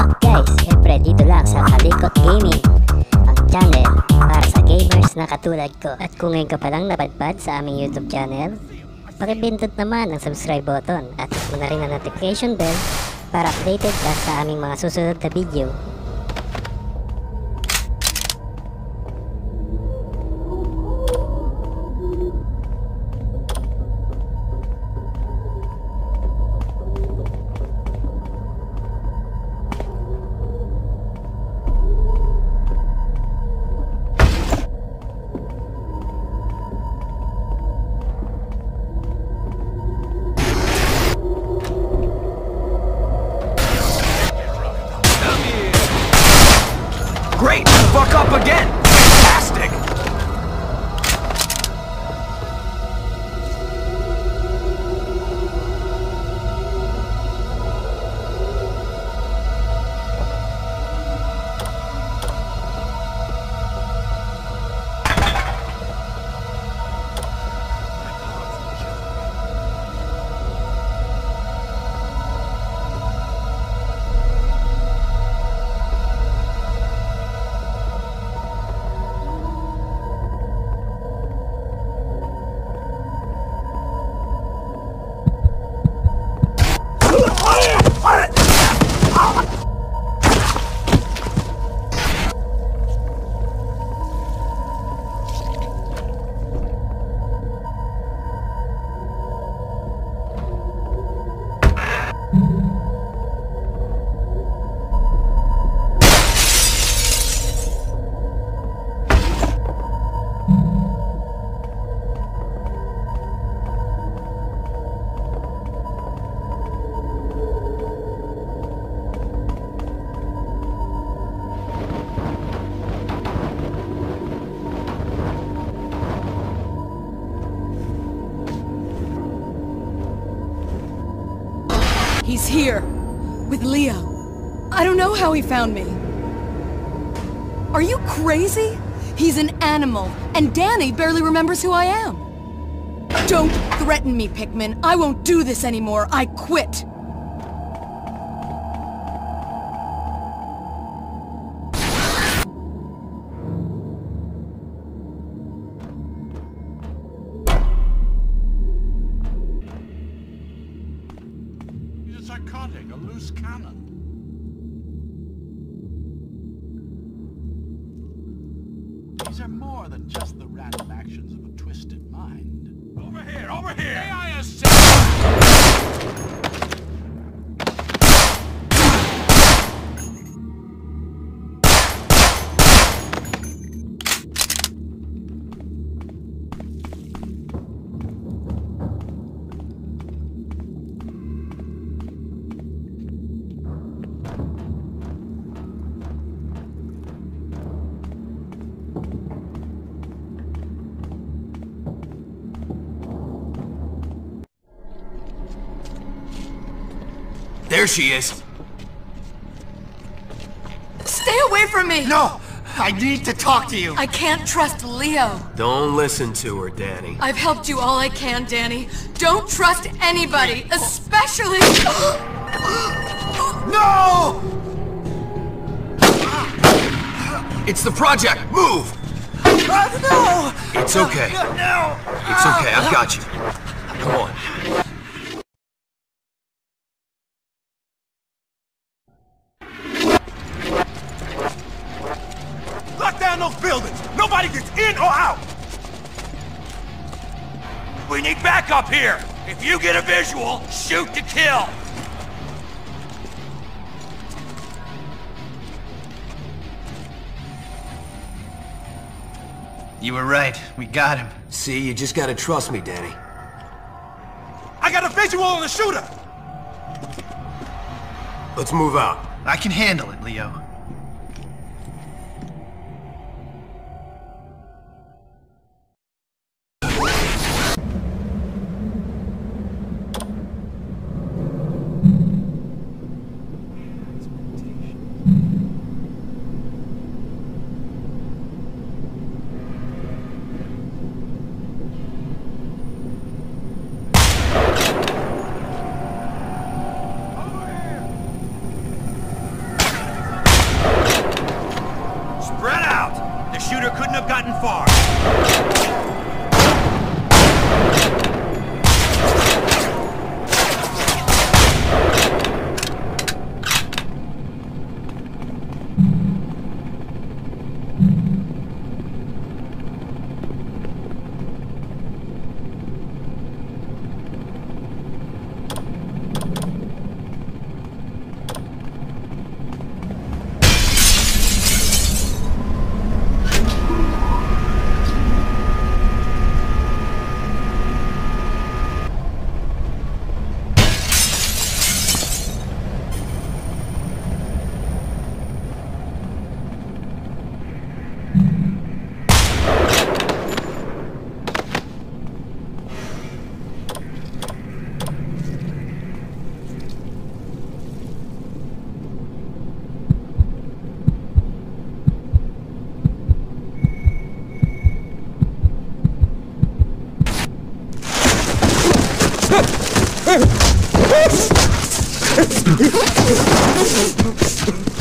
up guys? Siyempre dito lang sa Kalikot Gaming Ang channel para sa gamers na katulad ko At kung ngayon ka palang napadpad sa aming YouTube channel Pakipindot naman ang subscribe button At mo na rin ang notification bell Para updated ka sa aming mga susunod na video He's here. With Leo. I don't know how he found me. Are you crazy? He's an animal, and Danny barely remembers who I am. Don't threaten me, Pickman. I won't do this anymore. I quit. Psychotic, a loose cannon. These are more than just the random actions of a twisted mind. Over here, over here! May I assist? There she is! Stay away from me! No! I need to talk to you! I can't trust Leo. Don't listen to her, Danny. I've helped you all I can, Danny. Don't trust anybody, especially... No! It's the project! Move! Uh, no! It's okay. No! It's okay, I've got you. Come on. Lock down those buildings! Nobody gets in or out! We need backup here! If you get a visual, shoot to kill! You were right. We got him. See, you just gotta trust me, Danny. I got a visual on the shooter! Let's move out. I can handle it, Leo. ハハハハ!